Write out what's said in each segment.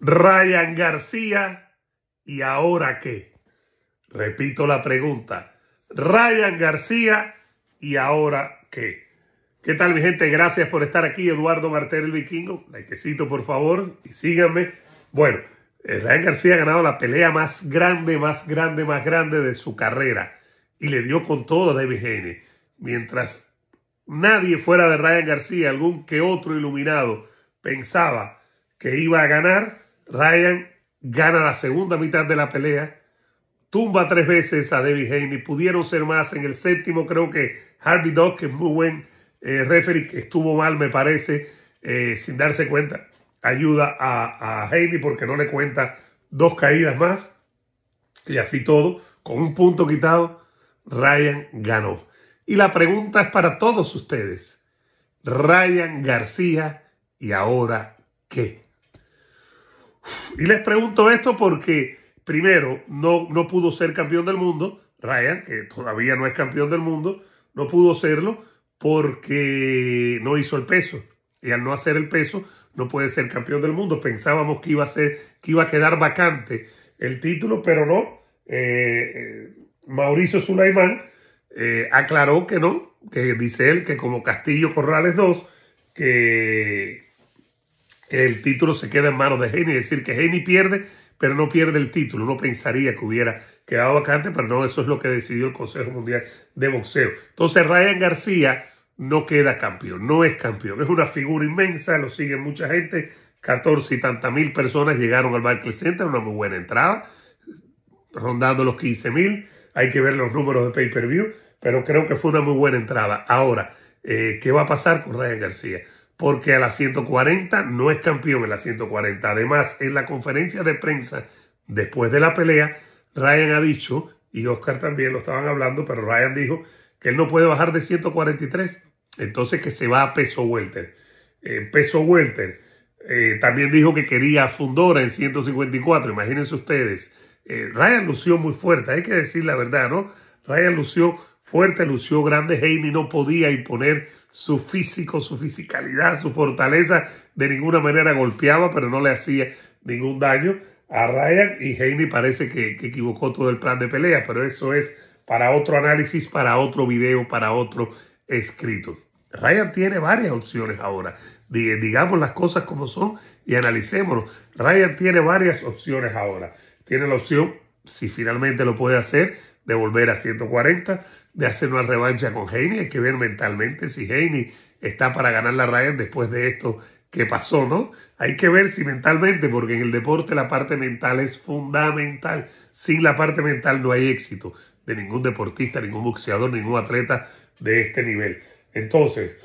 Ryan García, ¿y ahora qué? Repito la pregunta. Ryan García, ¿y ahora qué? ¿Qué tal mi gente? Gracias por estar aquí. Eduardo Martel el Vikingo. Likecito por favor y síganme. Bueno, eh, Ryan García ha ganado la pelea más grande, más grande, más grande de su carrera. Y le dio con todo a David Haney. Mientras nadie fuera de Ryan García, algún que otro iluminado, pensaba que iba a ganar, Ryan gana la segunda mitad de la pelea, tumba tres veces a David Haney, pudieron ser más en el séptimo, creo que Harvey Dock, que es muy buen eh, referee, que estuvo mal me parece, eh, sin darse cuenta, ayuda a, a porque no le cuenta dos caídas más, y así todo, con un punto quitado, Ryan ganó. Y la pregunta es para todos ustedes. Ryan García, ¿y ahora qué? Y les pregunto esto porque, primero, no, no pudo ser campeón del mundo. Ryan, que todavía no es campeón del mundo, no pudo serlo porque no hizo el peso. Y al no hacer el peso, no puede ser campeón del mundo. Pensábamos que iba a, ser, que iba a quedar vacante el título, pero no. Eh, eh, Mauricio Sulaimán eh, aclaró que no, que dice él que como Castillo Corrales 2, que el título se queda en manos de Heini, es decir, que Heini pierde, pero no pierde el título. Uno pensaría que hubiera quedado vacante, pero no, eso es lo que decidió el Consejo Mundial de Boxeo. Entonces, Ryan García no queda campeón, no es campeón, es una figura inmensa, lo sigue mucha gente, 14 y tantas mil personas llegaron al Barclays Center, una muy buena entrada, rondando los 15 mil, hay que ver los números de pay-per-view, pero creo que fue una muy buena entrada. Ahora, eh, ¿qué va a pasar con Ryan García? Porque a las 140 no es campeón en la 140. Además, en la conferencia de prensa después de la pelea, Ryan ha dicho, y Oscar también lo estaban hablando, pero Ryan dijo que él no puede bajar de 143, entonces que se va a peso welter. peso welter. Eh, también dijo que quería Fundora en 154, imagínense ustedes. Eh, Ryan lució muy fuerte, hay que decir la verdad, ¿no? Ryan lució fuerte, lució grande. Haney no podía imponer su físico, su fisicalidad, su fortaleza. De ninguna manera golpeaba, pero no le hacía ningún daño a Ryan. Y Haney parece que, equivocó todo el plan de pelea, pero eso es para otro análisis, para otro video, para otro escrito. Ryan tiene varias opciones ahora. Digamos las cosas como son y analicémoslo. Ryan tiene varias opciones ahora. Tiene la opción, si finalmente lo puede hacer, de volver a 140, de hacer una revancha con Haney. Hay que ver mentalmente si Haney está para ganar la Ryan después de esto que pasó, ¿no? Hay que ver si mentalmente, porque en el deporte la parte mental es fundamental. Sin la parte mental no hay éxito de ningún deportista, ningún boxeador, ningún atleta de este nivel. Entonces,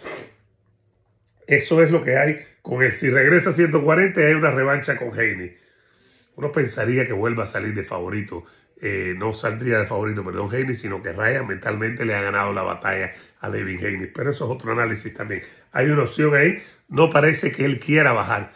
eso es lo que hay con él. Si regresa a 140, hay una revancha con Haney. Uno pensaría que vuelva a salir de favorito eh, no saldría de favorito, perdón, Haney, sino que Ryan mentalmente le ha ganado la batalla a David Haney. Pero eso es otro análisis también. Hay una opción ahí, no parece que él quiera bajar.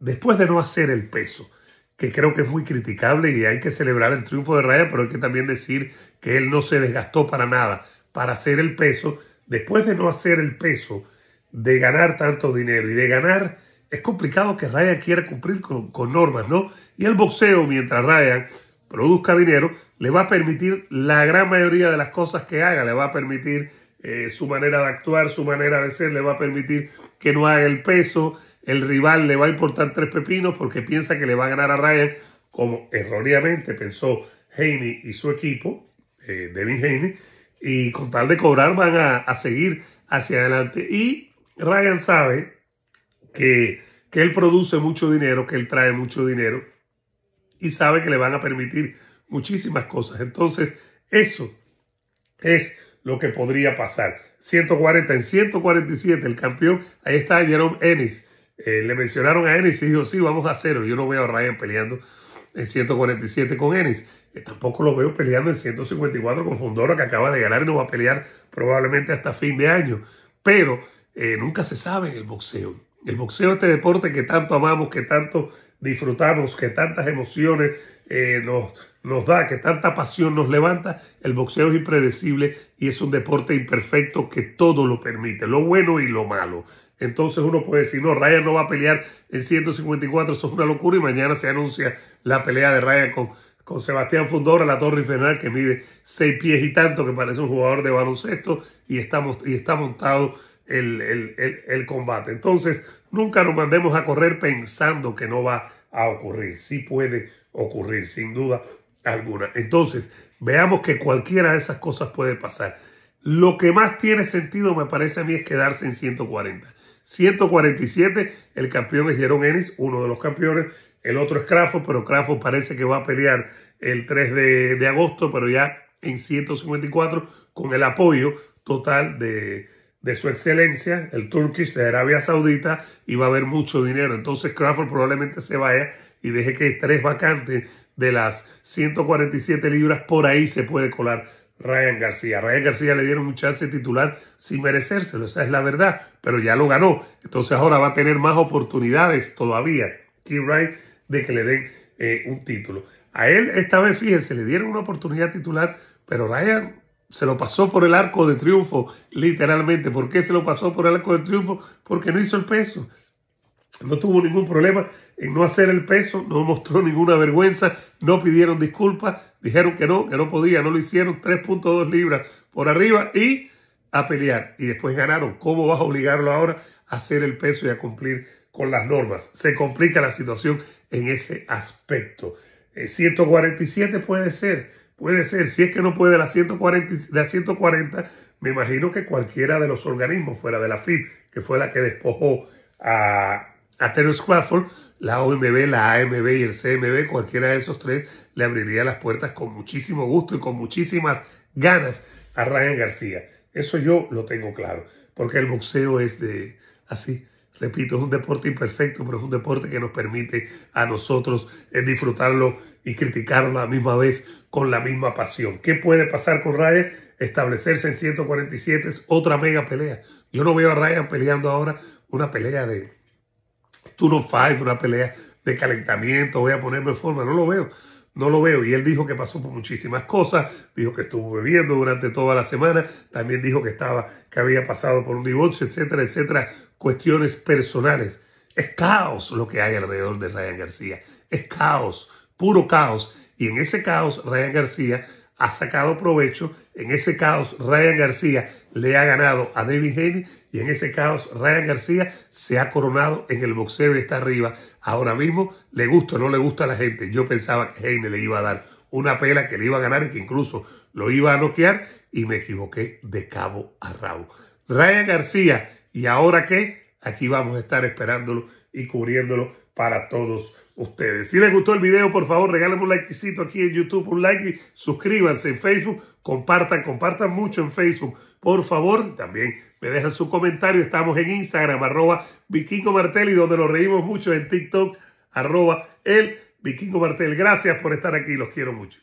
Después de no hacer el peso, que creo que es muy criticable y hay que celebrar el triunfo de Ryan, pero hay que también decir que él no se desgastó para nada para hacer el peso. Después de no hacer el peso, de ganar tanto dinero y de ganar, es complicado que Ryan quiera cumplir con, con normas, ¿no? Y el boxeo, mientras Ryan produzca dinero, le va a permitir la gran mayoría de las cosas que haga, le va a permitir eh, su manera de actuar, su manera de ser, le va a permitir que no haga el peso, el rival le va a importar tres pepinos porque piensa que le va a ganar a Ryan, como erróneamente pensó Haney y su equipo, eh, Devin Haney, y con tal de cobrar van a, a seguir hacia adelante. Y Ryan sabe que, que él produce mucho dinero, que él trae mucho dinero y sabe que le van a permitir muchísimas cosas. Entonces, eso es lo que podría pasar. 140 en 147, el campeón, ahí está Jerome Ennis. Eh, le mencionaron a Ennis y dijo, sí, vamos a cero. Yo no veo a Ryan peleando en 147 con Ennis. Eh, tampoco lo veo peleando en 154 con Fundora, que acaba de ganar y no va a pelear probablemente hasta fin de año. Pero eh, nunca se sabe en el boxeo. El boxeo, este deporte que tanto amamos, que tanto disfrutamos, que tantas emociones eh, nos, nos da, que tanta pasión nos levanta, el boxeo es impredecible y es un deporte imperfecto que todo lo permite, lo bueno y lo malo. entonces uno puede decir, no, Ryan no va a pelear en 154, eso es una locura y mañana se anuncia la pelea de Ryan con, con Sebastián Fundora, la torre infernal que mide seis pies y tanto, que parece un jugador de baloncesto y está, y está montado el, el, el, combate. Entonces, nunca nos mandemos a correr pensando que no va a ocurrir. Sí puede ocurrir, sin duda alguna. Entonces, veamos que cualquiera de esas cosas puede pasar. Lo que más tiene sentido, me parece a mí, es quedarse en 140. 147, el campeón es Jerome Ennis, uno de los campeones. El otro es Crawford, pero Crawford parece que va a pelear el 3 de, de agosto, pero ya en 154 con el apoyo total de, de su excelencia, el Turkish de Arabia Saudita, y va a haber mucho dinero. Entonces Crawford probablemente se vaya y deje que tres vacantes de las 147 libras por ahí se puede colar Ryan García. Ryan García le dieron un chance titular sin merecérselo, esa es la verdad, pero ya lo ganó. Entonces ahora va a tener más oportunidades todavía, Keith Wright, de que le den eh, un título. A él esta vez, fíjense, le dieron una oportunidad titular, pero Ryan se lo pasó por el arco de triunfo, literalmente. ¿Por qué se lo pasó por el arco de triunfo? Porque no hizo el peso. No tuvo ningún problema en no hacer el peso, no mostró ninguna vergüenza, no pidieron disculpas, dijeron que no, que no podía, no lo hicieron, 3.2 libras por arriba y a pelear. Y después ganaron. ¿Cómo vas a obligarlo ahora a hacer el peso y a cumplir con las normas? Se complica la situación en ese aspecto. 147 eh, puede ser, puede ser. Si es que no puede la 140, la 140, me imagino que cualquiera de los organismos fuera de la FIB, que fue la que despojó a, a Terence Crawford, la OMB, la AMB y el CMB, cualquiera de esos tres, le abriría las puertas con muchísimo gusto y con muchísimas ganas a Ryan García. Eso yo lo tengo claro, porque el boxeo es de así. Repito, es un deporte imperfecto, pero es un deporte que nos permite a nosotros eh, disfrutarlo y criticarlo a la misma vez con la misma pasión. ¿Qué puede pasar con Ryan? Establecerse en 147 es otra mega pelea. Yo no veo a Ryan peleando ahora una pelea de of Five, una pelea de calentamiento, voy a ponerme en forma, no lo veo, no lo veo. Y él dijo que pasó por muchísimas cosas, dijo que estuvo bebiendo durante toda la semana, también dijo que estaba, que había pasado por un divorcio, etcétera, etcétera, cuestiones personales. Es caos lo que hay alrededor de Ryan García, es caos, puro caos. Y en ese caos, Ryan García ha sacado provecho. En ese caos, Ryan García le ha ganado a David Haney y en ese caos, Ryan García se ha coronado en el boxeo y está arriba. Ahora mismo, le gusta o no le gusta a la gente. Yo pensaba que Haney le iba a dar una pela que le iba a ganar y que incluso lo iba a noquear y me equivoqué de cabo a rabo. Ryan García, ¿y ahora qué? Aquí vamos a estar esperándolo y cubriéndolo para todos ustedes. Si les gustó el video, por favor, regálenme un likecito aquí en YouTube, un like y suscríbanse en Facebook, compartan, compartan mucho en Facebook, por favor. También me dejan su comentario. Estamos en Instagram, arroba Vikingo Martel y donde nos reímos mucho en TikTok, arroba el Vikingo Martel. Gracias por estar aquí, los quiero mucho.